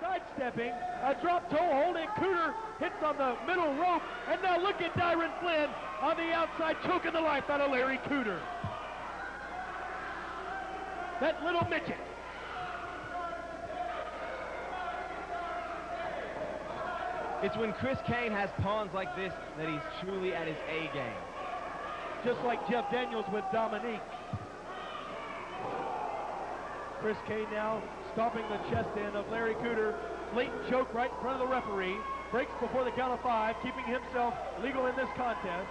sidestepping, a drop toe hold, and Cooter hits on the middle rope. And now look at Dyron Flynn on the outside, choking the life out of Larry Cooter. That little midget. It's when Chris Cane has pawns like this that he's truly at his A game. just like Jeff Daniels with Dominique. Chris Cane now stopping the chest in of Larry Cooter. Blatant choke right in front of the referee. Breaks before the count of five, keeping himself legal in this contest.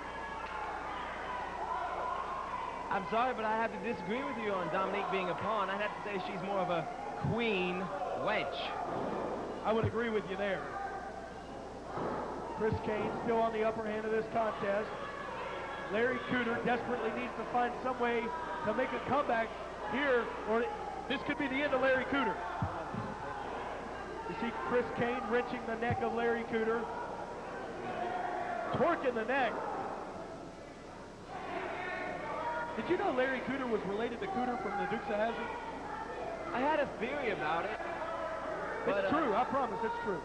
I'm sorry, but I have to disagree with you on Dominique being a pawn. I'd have to say she's more of a queen wench. I would agree with you there. Chris Cane still on the upper hand of this contest. Larry Cooter desperately needs to find some way to make a comeback here, or this could be the end of Larry Cooter. You see Chris Cane wrenching the neck of Larry Cooter, torquing the neck. Did you know Larry Cooter was related to Cooter from the Dukes of Hazzard? I had a theory about it. But, It's uh, true, I promise, it's true.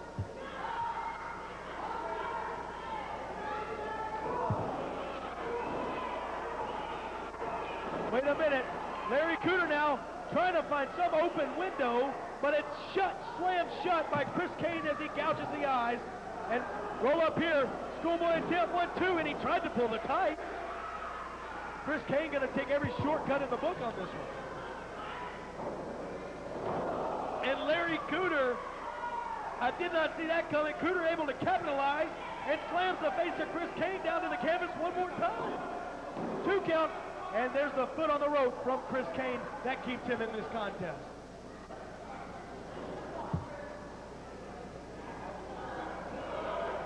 A minute. Larry Cooter now trying to find some open window, but it's shut, slammed shut by Chris Cane as he gouges the eyes. And roll up here. Schoolboy attempt one, two, and he tried to pull the kite. Chris Cane to take every shortcut in the book on this one. And Larry Cooter, I did not see that coming. Cooter able to capitalize and slams the face of Chris Cane down to the canvas one more time. Two count, and there's the foot on the rope from Chris Cane. That keeps him in this contest.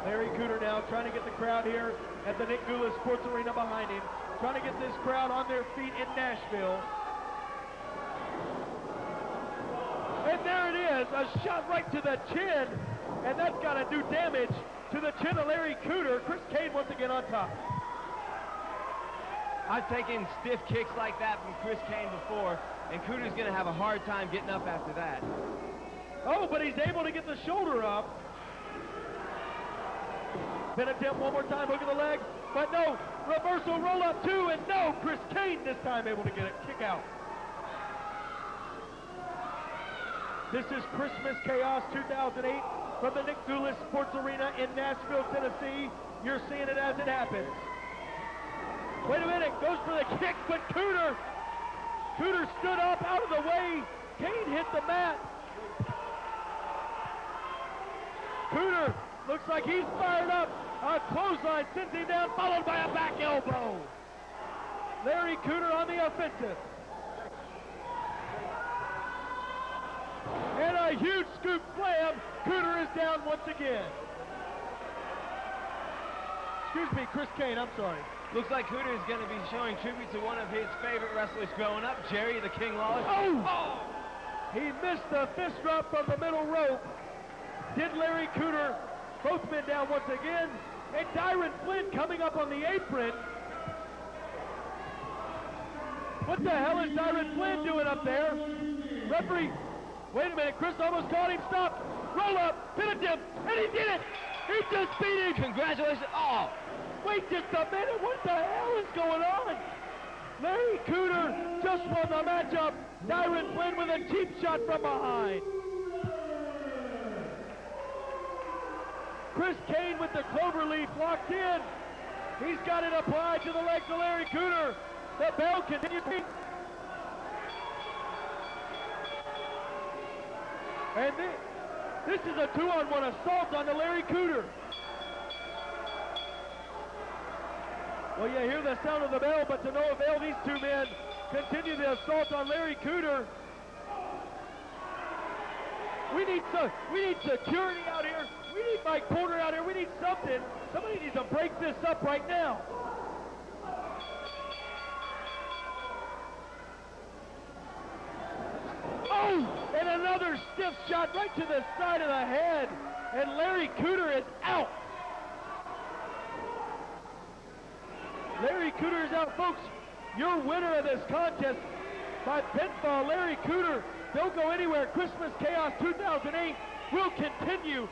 Larry Cooter now trying to get the crowd here at the Nick Goulas Sports Arena behind him. Trying to get this crowd on their feet in Nashville. And there it is, a shot right to the chin. And that's got to do damage to the chin of Larry Cooter. Chris Cane once again on top. I've taken stiff kicks like that from Chris Cane before, and Cooter's going to have a hard time getting up after that. Oh, but he's able to get the shoulder up. Pin attempt one more time, hook the leg. But no, reversal roll up two, and no, Chris Cane this time able to get it, kick out. This is Christmas Chaos 2008 from the Nick Goulas Sports Arena in Nashville, Tennessee. You're seeing it as it happens. Wait a minute, goes for the kick, but Cooter, Cooter stood up out of the way. Cane hit the mat. Cooter looks like he's fired up. A clothesline sends him down, followed by a back elbow. Larry Cooter on the offensive. And a huge scoop slam. Cooter is down once again. Excuse me, Chris Cane, I'm sorry. Looks like Cooter is going to be showing tribute to one of his favorite wrestlers growing up, Jerry the King Lawler. Oh! oh! He missed the fist drop from the middle rope. Did Larry Cooter. Both men down once again. And Dyron Flynn coming up on the apron. What the hell is Dyron Flynn doing up there? Referee, wait a minute, Chris almost caught him, stop. Roll up, pin attempt, and he did it! He just beat him! Congratulations. Oh, Wait just a minute, what the hell is going on? Larry Cooter just won the matchup. Dyron Flynn with a cheap shot from behind. Chris Cane with the clover leaf locked in. He's got it applied to the legs of Larry Cooter. The bell continues. And thi- this is a two-on-one assault on the Larry Cooter. Well, you hear the sound of the bell, but to no avail, these two men continue the assault on Larry Cooter. We need some, we need security out here. We need Mike Porter out here. We need something. Somebody needs to break this up right now. Oh, and another stiff shot right to the side of the head. And Larry Cooter is out. Larry Cooter is out, folks. Your winner of this contest by pinfall, Larry Cooter. Don't go anywhere. Christmas Chaos 2008 will continue.